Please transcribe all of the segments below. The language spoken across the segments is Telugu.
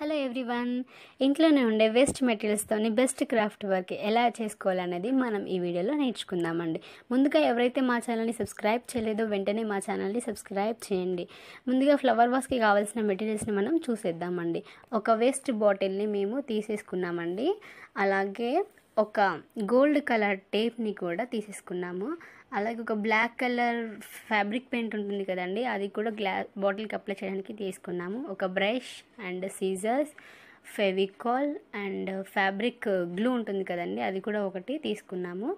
Hello everyone. ఇంట్లోనే ఉండే వేస్ట్ మెటీరియల్స్తోని బెస్ట్ క్రాఫ్ట్ వర్క్ ఎలా చేసుకోవాలనేది మనం ఈ వీడియోలో నేర్చుకుందామండి. ముందుగా ఎవరైతే మా ఛానల్ని సబ్స్క్రైబ్ చేయలేదో వెంటనే మా ఛానల్ని సబ్స్క్రైబ్ చేయండి. ముందుగా ఫ్లవర్ వాస్కి కావాల్సిన మెటీరియల్స్ని మనం చూసేద్దామండి. ఒక వేస్ట్ బాటిల్ని మేము తీసేసుకున్నామండి. అలాగే ఒక గోల్డ్ కలర్ టేప్ని కూడా తీసేసుకున్నాము. అలాగే ఒక బ్లాక్ కలర్ ఫ్యాబ్రిక్ పెయింట్ ఉంటుంది కదండి అది కూడా గ్లా బాటిల్కి అప్లై చేయడానికి తీసుకున్నాము. ఒక brush and scissors. Fevicol and fabric glue ఉంటుంది కదండి అది కూడా ఒకటి తీసుకున్నాము.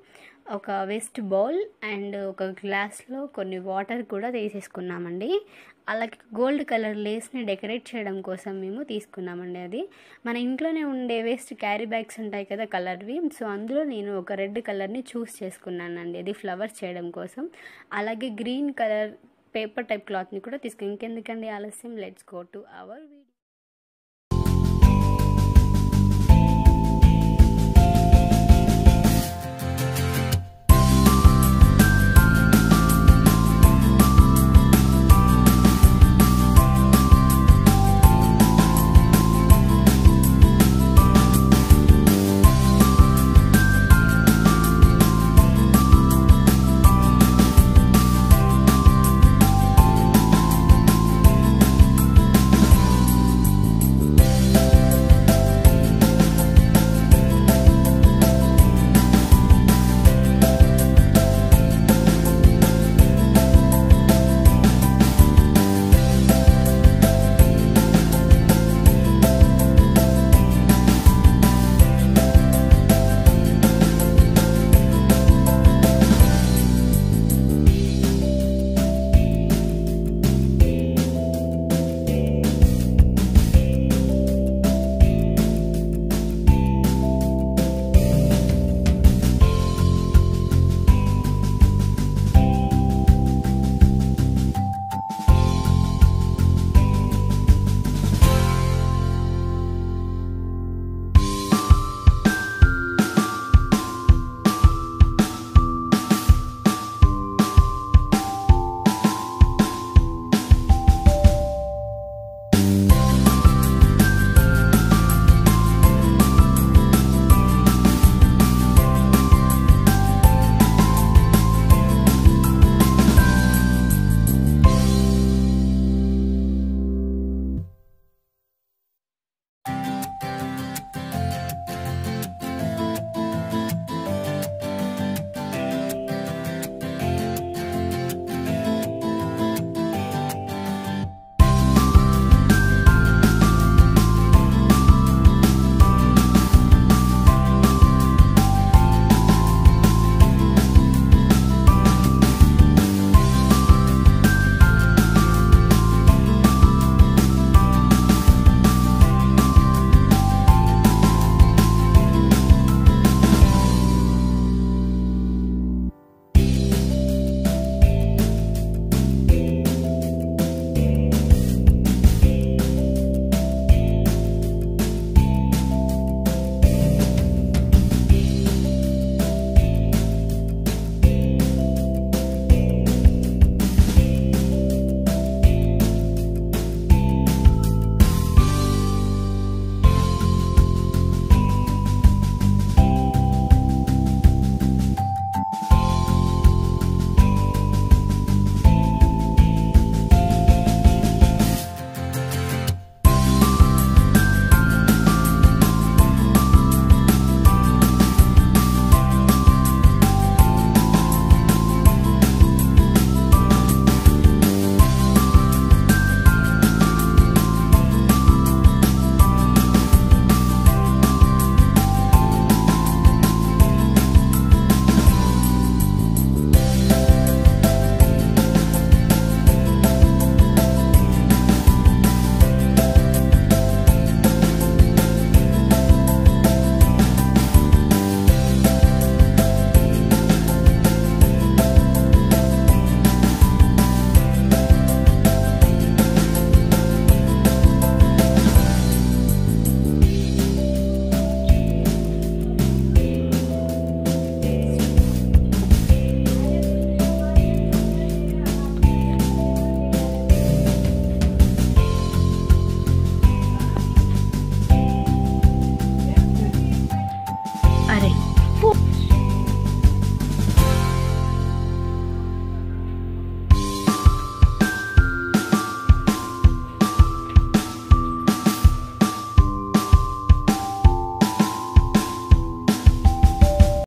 ఒక వేస్ట్ బౌల్ అండ్ ఒక గ్లాస్లో కొన్ని వాటర్ కూడా తీసేసుకున్నామండి. అలాగే గోల్డ్ కలర్ లేస్ని డెకరేట్ చేయడం కోసం మేము తీసుకున్నామండి అది. మన ఇంట్లోనే ఉండే వేస్ట్ క్యారీ బ్యాగ్స్ ఉంటాయి కదా కలర్వి సో అందులో నేను ఒక రెడ్ కలర్ని చూస్ చేసుకున్నానండి అది ఫ్లవర్స్ చేయడం కోసం. అలాగే గ్రీన్ కలర్ పేపర్ టైప్ క్లాత్ని కూడా తీసుకు ఇంకెందుకండి ఆలస్యం let's go to our video.